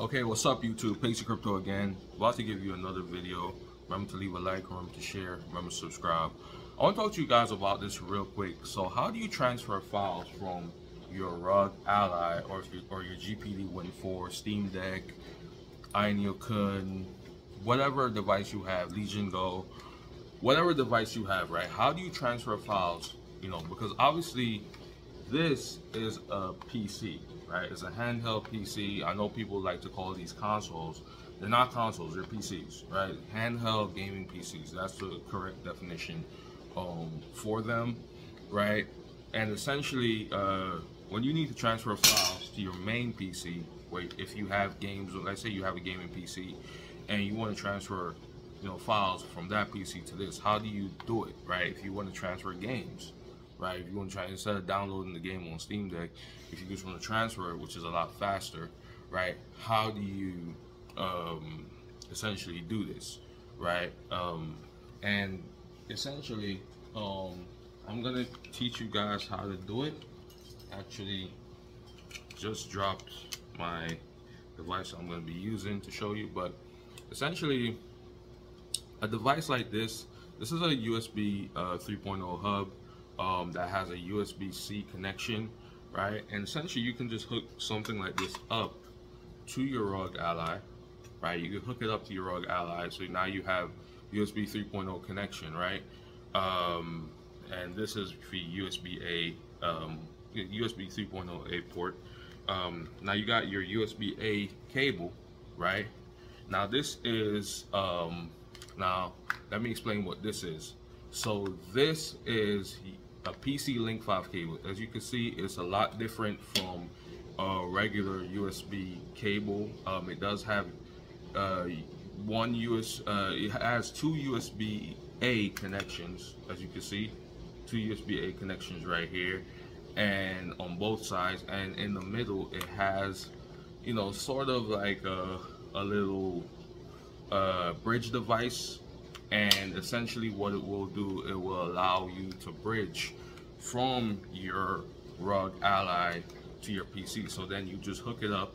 Okay, what's up YouTube? Pacey Crypto again. About to give you another video. Remember to leave a like, remember to share, remember to subscribe. I want to talk to you guys about this real quick. So how do you transfer files from your ROG Ally or your, or your GPD Win 4, Steam Deck, Ayaneo Kun, whatever device you have, Legion Go, whatever device you have, right? How do you transfer files? You know, because obviously this is a PC, right? It's a handheld PC. I know people like to call these consoles. They're not consoles, they're PCs, right? Handheld gaming PCs. That's the correct definition um, for them, right? And essentially, uh, when you need to transfer files to your main PC, wait, if you have games, let's say you have a gaming PC, and you want to transfer, you know, files from that PC to this, how do you do it, right? If you want to transfer games, right? If you want to try instead of downloading the game on Steam Deck, if you just want to transfer it, which is a lot faster, right? How do you um, essentially do this, right? Um, and essentially, um, I'm gonna teach you guys how to do it. Actually, just dropped my device I'm gonna be using to show you, but essentially, a device like this, this is a USB uh, 3.0 hub um, that has a USB-C connection, right? And essentially you can just hook something like this up to your ROG Ally, right? You can hook it up to your ROG Ally, so now you have USB 3.0 connection, right? Um, and this is for USB-A, um, USB 3.0 A port. Um, now you got your USB-A cable, right? Now this is, um, now let me explain what this is. So this is a PC Link 5 cable. As you can see, it's a lot different from a regular USB cable. Um, it does have uh, one US, uh, it has two USB A connections, as you can see, two USB A connections right here, and on both sides, and in the middle it has, you know, sort of like a, a little uh, bridge device and essentially what it will do it will allow you to bridge from your ROG Ally to your PC so then you just hook it up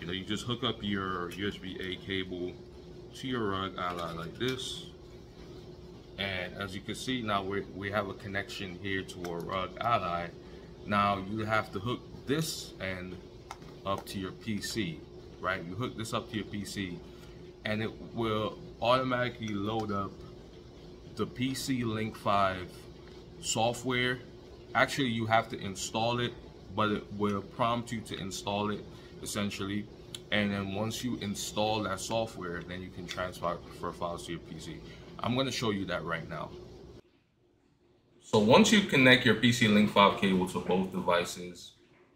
you know you just hook up your USB-A cable to your ROG Ally like this. And as you can see now we, we have a connection here to a ROG Ally. Now you have to hook this end up to your PC right? You hook this up to your PC and it will automatically load up the PC Link 5 software. Actually, you have to install it, but it will prompt you to install it essentially. And then once you install that software, then you can transfer files to your PC. I'm going to show you that right now. So once you connect your PC Link 5 cable to both devices,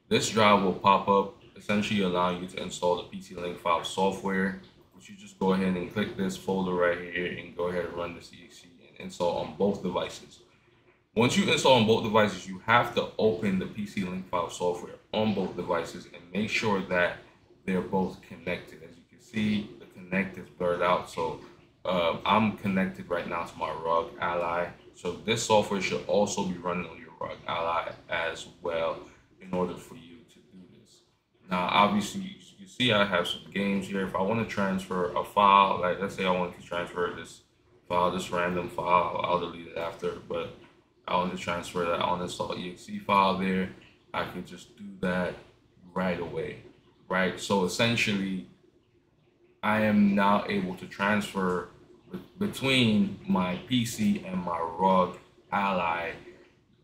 this drive will pop up, essentially allowing you to install the PC Link 5 software but you just go ahead and click this folder right here and go ahead and run the CXC and install on both devices. Once you install on both devices, you have to open the PC Link file software on both devices and make sure that they're both connected. As you can see, the connect is blurred out. So uh, I'm connected right now to my ROG Ally. So this software should also be running on your ROG Ally as well in order for you. Now, obviously, you see I have some games here. If I want to transfer a file, like let's say I want to transfer this file, this random file, I'll delete it after, but I want to transfer that on install exe file there, I can just do that right away, right? So essentially, I am now able to transfer between my PC and my ROG Ally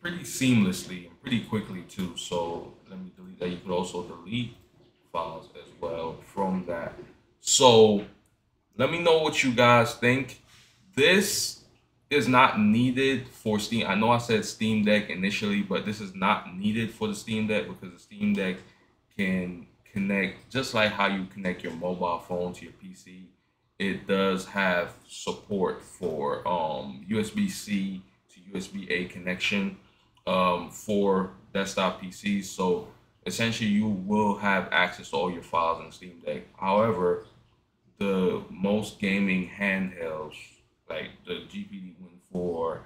pretty seamlessly and pretty quickly too. So let me delete that. You could also delete files as well from that. So let me know what you guys think. This is not needed for Steam. I know I said Steam Deck initially, but this is not needed for the Steam Deck because the Steam Deck can connect just like how you connect your mobile phone to your PC. It does have support for um, USB-C to USB-A connection um, for desktop PCs. So essentially you will have access to all your files in Steam Deck. However, the most gaming handhelds, like the GPD Win 4,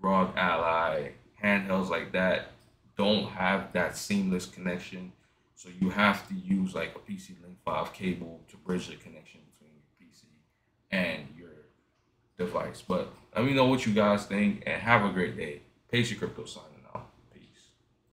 ROG Ally, handhelds like that, don't have that seamless connection. So you have to use like a PC Link 5 cable to bridge the connection between your PC and your device. But let me know what you guys think and have a great day. Pacey Crypto signing.